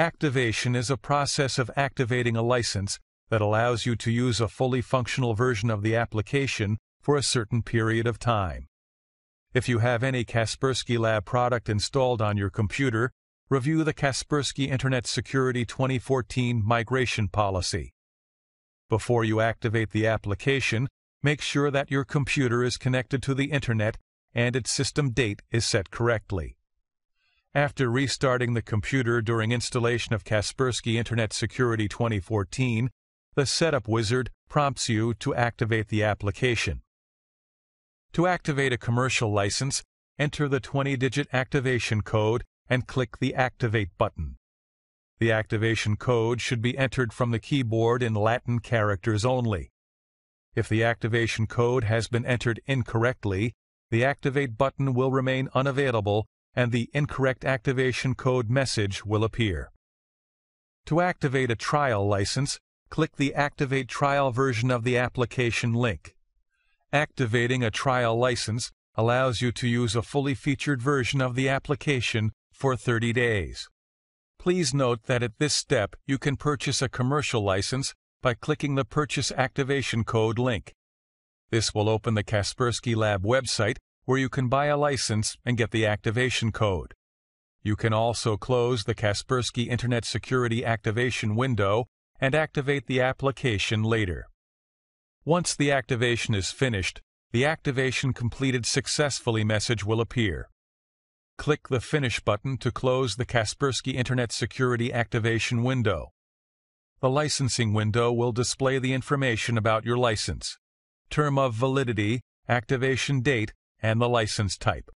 Activation is a process of activating a license that allows you to use a fully functional version of the application for a certain period of time. If you have any Kaspersky Lab product installed on your computer, review the Kaspersky Internet Security 2014 Migration Policy. Before you activate the application, make sure that your computer is connected to the Internet and its system date is set correctly. After restarting the computer during installation of Kaspersky Internet Security 2014, the Setup Wizard prompts you to activate the application. To activate a commercial license, enter the 20-digit activation code and click the Activate button. The activation code should be entered from the keyboard in Latin characters only. If the activation code has been entered incorrectly, the Activate button will remain unavailable and the incorrect activation code message will appear. To activate a trial license, click the Activate Trial version of the application link. Activating a trial license allows you to use a fully featured version of the application for 30 days. Please note that at this step you can purchase a commercial license by clicking the Purchase Activation Code link. This will open the Kaspersky Lab website where you can buy a license and get the activation code. You can also close the Kaspersky Internet Security Activation window and activate the application later. Once the activation is finished, the Activation Completed Successfully message will appear. Click the Finish button to close the Kaspersky Internet Security Activation window. The licensing window will display the information about your license, term of validity, activation date, and the license type.